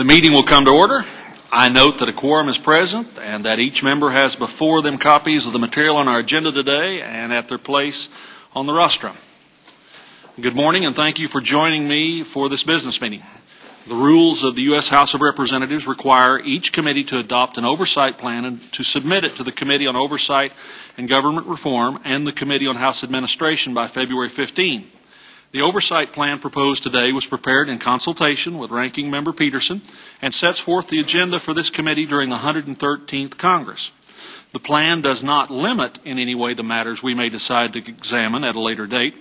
The meeting will come to order. I note that a quorum is present and that each member has before them copies of the material on our agenda today and at their place on the rostrum. Good morning and thank you for joining me for this business meeting. The rules of the U.S. House of Representatives require each committee to adopt an oversight plan and to submit it to the Committee on Oversight and Government Reform and the Committee on House Administration by February 15. The oversight plan proposed today was prepared in consultation with Ranking Member Peterson and sets forth the agenda for this committee during the 113th Congress. The plan does not limit in any way the matters we may decide to examine at a later date,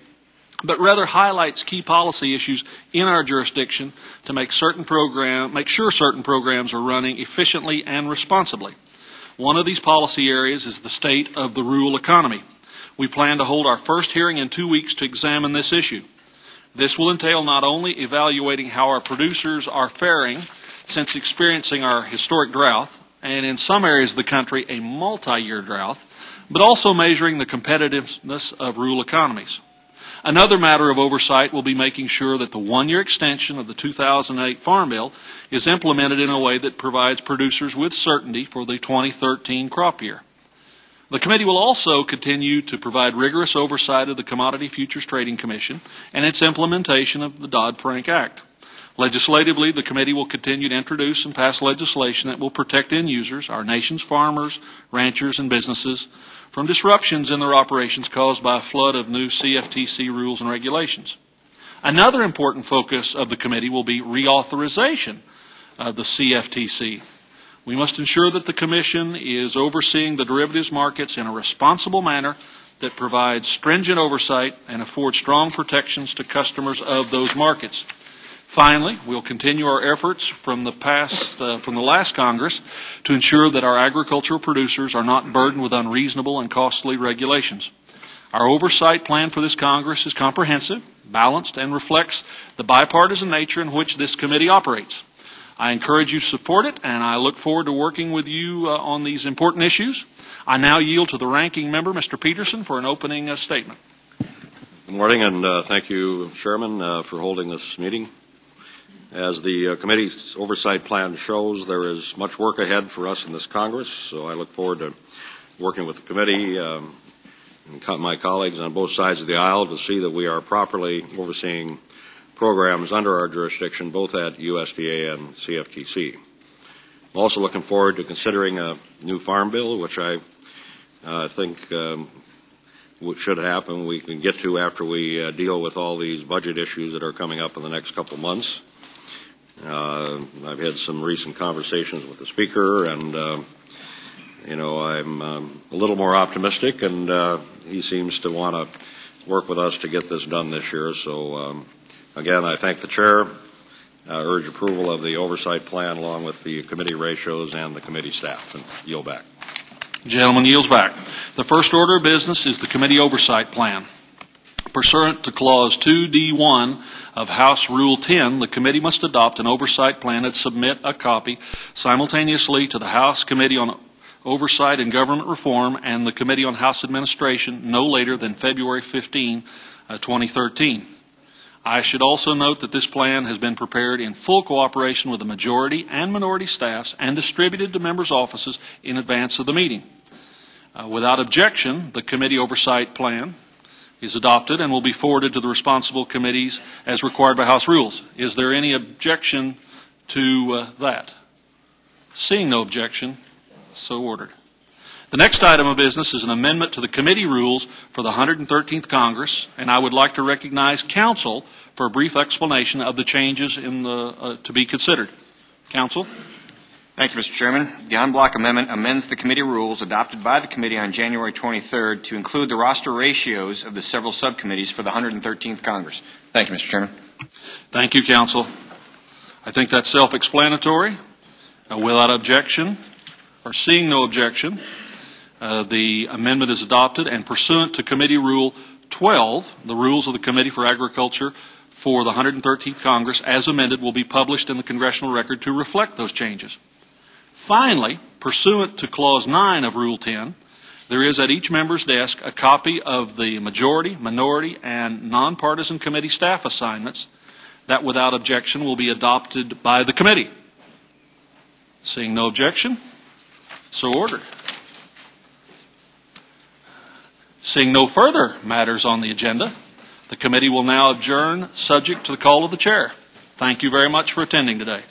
but rather highlights key policy issues in our jurisdiction to make certain program, make sure certain programs are running efficiently and responsibly. One of these policy areas is the state of the rural economy. We plan to hold our first hearing in two weeks to examine this issue. This will entail not only evaluating how our producers are faring since experiencing our historic drought, and in some areas of the country, a multi year drought, but also measuring the competitiveness of rural economies. Another matter of oversight will be making sure that the one year extension of the 2008 Farm Bill is implemented in a way that provides producers with certainty for the 2013 crop year. The committee will also continue to provide rigorous oversight of the Commodity Futures Trading Commission and its implementation of the Dodd Frank Act. Legislatively, the committee will continue to introduce and pass legislation that will protect end users, our nation's farmers, ranchers, and businesses from disruptions in their operations caused by a flood of new CFTC rules and regulations. Another important focus of the committee will be reauthorization of the CFTC. We must ensure that the Commission is overseeing the derivatives markets in a responsible manner that provides stringent oversight and affords strong protections to customers of those markets. Finally, we'll continue our efforts from the past, uh, from the last Congress, to ensure that our agricultural producers are not burdened with unreasonable and costly regulations. Our oversight plan for this Congress is comprehensive, balanced, and reflects the bipartisan nature in which this committee operates. I encourage you to support it, and I look forward to working with you uh, on these important issues. I now yield to the ranking member, Mr. Peterson, for an opening uh, statement. Good morning, and uh, thank you, Chairman, uh, for holding this meeting. As the uh, committee's oversight plan shows, there is much work ahead for us in this Congress, so I look forward to working with the committee um, and my colleagues on both sides of the aisle to see that we are properly overseeing programs under our jurisdiction, both at USDA and CFTC. I'm also looking forward to considering a new farm bill, which I uh, think um, should happen. We can get to after we uh, deal with all these budget issues that are coming up in the next couple months. Uh, I've had some recent conversations with the speaker, and uh, you know I'm um, a little more optimistic, and uh, he seems to want to work with us to get this done this year. So. Um, Again, I thank the chair, I urge approval of the oversight plan along with the committee ratios and the committee staff, and yield back. Gentleman yields back. The first order of business is the committee oversight plan. Pursuant to Clause 2D1 of House Rule 10, the committee must adopt an oversight plan and submit a copy simultaneously to the House Committee on Oversight and Government Reform and the Committee on House Administration no later than February 15, uh, 2013. I should also note that this plan has been prepared in full cooperation with the majority and minority staffs and distributed to members' offices in advance of the meeting. Uh, without objection, the committee oversight plan is adopted and will be forwarded to the responsible committees as required by House rules. Is there any objection to uh, that? Seeing no objection, so ordered. The next item of business is an amendment to the committee rules for the 113th Congress, and I would like to recognize counsel for a brief explanation of the changes in the, uh, to be considered. Counsel. Thank you, Mr. Chairman. The en bloc amendment amends the committee rules adopted by the committee on January 23rd to include the roster ratios of the several subcommittees for the 113th Congress. Thank you, Mr. Chairman. Thank you, Counsel. I think that's self-explanatory. Uh, without objection, or seeing no objection, uh, the amendment is adopted and pursuant to Committee Rule 12, the rules of the Committee for Agriculture for the 113th Congress, as amended, will be published in the Congressional Record to reflect those changes. Finally, pursuant to Clause 9 of Rule 10, there is at each member's desk a copy of the majority, minority, and nonpartisan committee staff assignments that, without objection, will be adopted by the committee. Seeing no objection, so ordered. Seeing no further matters on the agenda, the committee will now adjourn, subject to the call of the chair. Thank you very much for attending today.